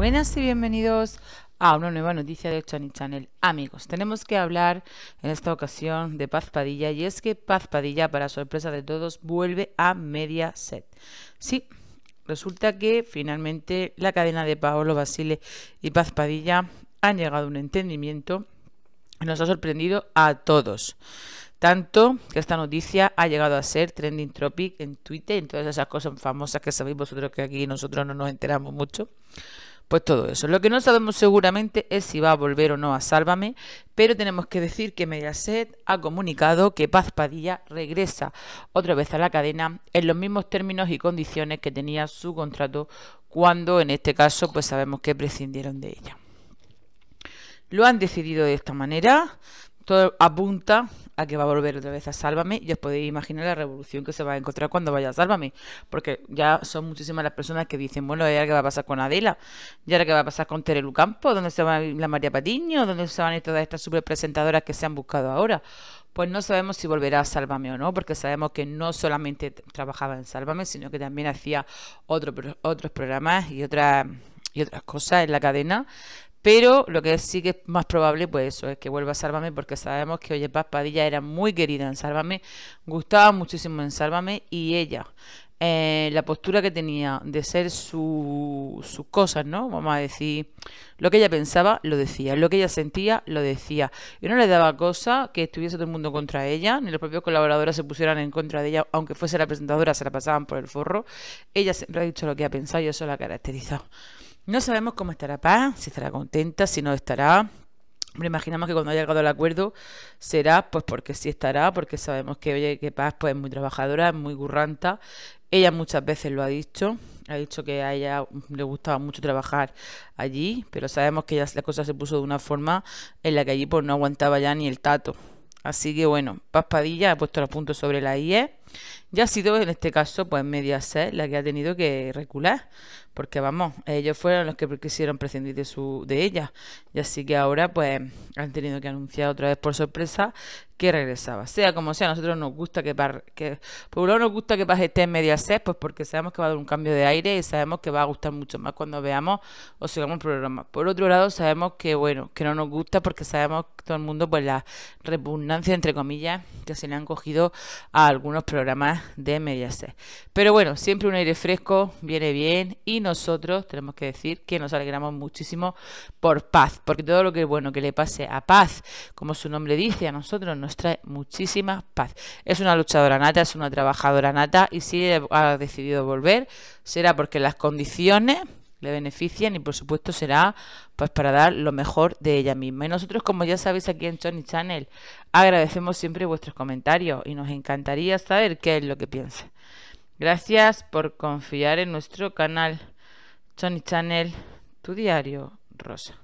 Buenas y bienvenidos a una nueva noticia de Chani Channel. Amigos, tenemos que hablar en esta ocasión de Paz Padilla y es que Paz Padilla, para sorpresa de todos, vuelve a Mediaset. Sí, resulta que finalmente la cadena de Paolo Basile y Paz Padilla han llegado a un entendimiento nos ha sorprendido a todos. Tanto que esta noticia ha llegado a ser trending topic en Twitter y todas esas cosas famosas que sabéis vosotros que aquí nosotros no nos enteramos mucho. Pues todo eso. Lo que no sabemos seguramente es si va a volver o no a Sálvame, pero tenemos que decir que Mediaset ha comunicado que Paz Padilla regresa otra vez a la cadena en los mismos términos y condiciones que tenía su contrato cuando en este caso pues sabemos que prescindieron de ella. Lo han decidido de esta manera, todo apunta a que va a volver otra vez a Sálvame y os podéis imaginar la revolución que se va a encontrar cuando vaya a Sálvame, porque ya son muchísimas las personas que dicen, bueno, ¿y ahora qué va a pasar con Adela? ¿Y ahora qué va a pasar con Terelu Campo? ¿Dónde se va a ir la María Patiño? ¿Dónde se van a ir todas estas super presentadoras que se han buscado ahora? Pues no sabemos si volverá a Sálvame o no, porque sabemos que no solamente trabajaba en Sálvame, sino que también hacía otro, otros programas y otras y otras cosas en la cadena, pero lo que sí que es más probable, pues eso, es que vuelva a Sálvame, porque sabemos que Oye Paz Padilla era muy querida en Sálvame, gustaba muchísimo en Sálvame, y ella, eh, la postura que tenía de ser sus cosas, ¿no? Vamos a decir, lo que ella pensaba, lo decía, lo que ella sentía, lo decía. Y no le daba cosa que estuviese todo el mundo contra ella, ni los propios colaboradores se pusieran en contra de ella, aunque fuese la presentadora, se la pasaban por el forro. Ella siempre ha dicho lo que ha pensado y eso la ha caracterizado. No sabemos cómo estará Paz, si estará contenta, si no estará. Me imaginamos que cuando haya llegado al acuerdo será pues porque sí estará, porque sabemos que oye que Paz pues es muy trabajadora, es muy curranta. Ella muchas veces lo ha dicho, ha dicho que a ella le gustaba mucho trabajar allí, pero sabemos que ya la cosa se puso de una forma en la que allí pues no aguantaba ya ni el tato. Así que bueno, Paz Padilla ha puesto los puntos sobre la IE. Ya ha sido en este caso pues media C la que ha tenido que recular porque vamos, ellos fueron los que quisieron prescindir de, su, de ella. Y así que ahora pues han tenido que anunciar otra vez por sorpresa que regresaba. Sea como sea, a nosotros nos gusta que, par, que por un lado nos gusta que Paz esté en Mediaset, pues porque sabemos que va a dar un cambio de aire y sabemos que va a gustar mucho más cuando veamos o sigamos el programa. Por otro lado, sabemos que bueno, que no nos gusta porque sabemos todo el mundo pues la repugnancia entre comillas que se le han cogido a algunos programas de Mediaset. Pero bueno, siempre un aire fresco viene bien y nosotros tenemos que decir que nos alegramos muchísimo por Paz, porque todo lo que es bueno que le pase a Paz, como su nombre dice, a nosotros nos trae muchísima paz. Es una luchadora nata, es una trabajadora nata y si ha decidido volver será porque las condiciones le benefician y por supuesto será pues para dar lo mejor de ella misma. Y nosotros, como ya sabéis aquí en Johnny Channel, agradecemos siempre vuestros comentarios y nos encantaría saber qué es lo que piensa. Gracias por confiar en nuestro canal Johnny Channel, tu diario rosa.